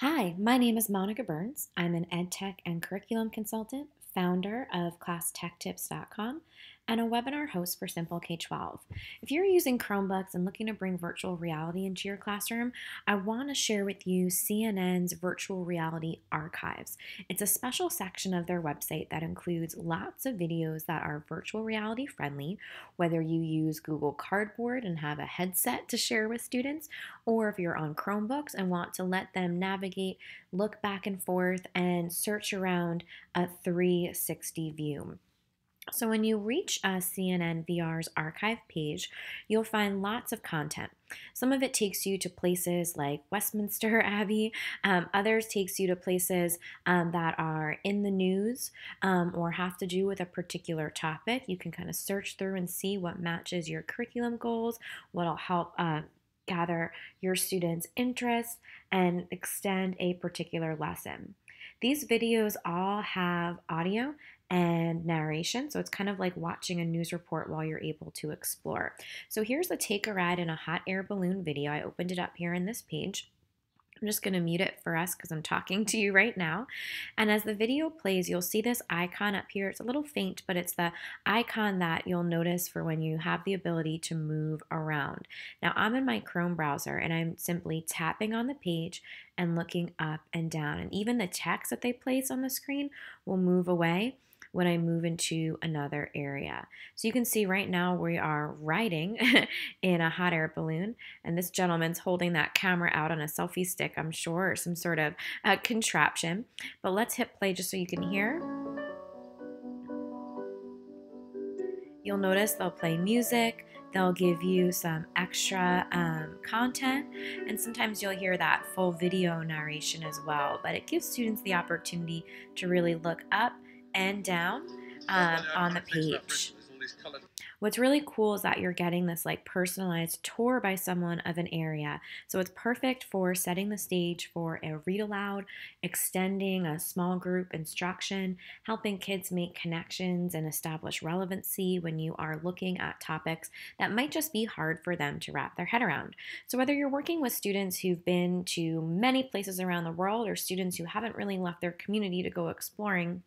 Hi, my name is Monica Burns. I'm an EdTech and curriculum consultant, founder of ClassTechTips.com, and a webinar host for SimpleK12. If you're using Chromebooks and looking to bring virtual reality into your classroom, I want to share with you CNN's Virtual Reality Archives. It's a special section of their website that includes lots of videos that are virtual reality friendly, whether you use Google Cardboard and have a headset to share with students, or if you're on Chromebooks and want to let them navigate, look back and forth, and search around a 360 view. So when you reach a CNN VR's archive page, you'll find lots of content. Some of it takes you to places like Westminster Abbey. Um, others takes you to places um, that are in the news um, or have to do with a particular topic. You can kind of search through and see what matches your curriculum goals, what'll help uh, gather your students' interests and extend a particular lesson. These videos all have audio and narration. So it's kind of like watching a news report while you're able to explore. So here's the Take a Ride in a Hot Air Balloon video. I opened it up here in this page. I'm just going to mute it for us because I'm talking to you right now. And as the video plays, you'll see this icon up here. It's a little faint, but it's the icon that you'll notice for when you have the ability to move around. Now, I'm in my Chrome browser and I'm simply tapping on the page and looking up and down. And even the text that they place on the screen will move away when I move into another area. So you can see right now we are riding in a hot air balloon, and this gentleman's holding that camera out on a selfie stick, I'm sure, or some sort of uh, contraption. But let's hit play just so you can hear. You'll notice they'll play music, they'll give you some extra um, content, and sometimes you'll hear that full video narration as well. But it gives students the opportunity to really look up and down um, on the page. What's really cool is that you're getting this like personalized tour by someone of an area. So it's perfect for setting the stage for a read aloud, extending a small group instruction, helping kids make connections and establish relevancy when you are looking at topics that might just be hard for them to wrap their head around. So whether you're working with students who've been to many places around the world or students who haven't really left their community to go exploring,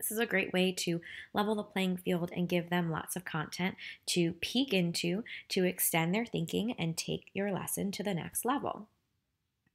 this is a great way to level the playing field and give them lots of content to peek into, to extend their thinking and take your lesson to the next level.